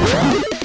Yeah.